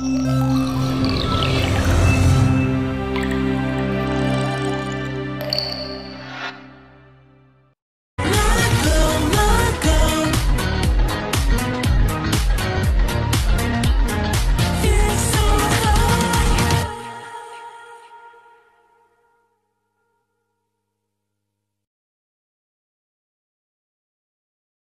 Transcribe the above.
Música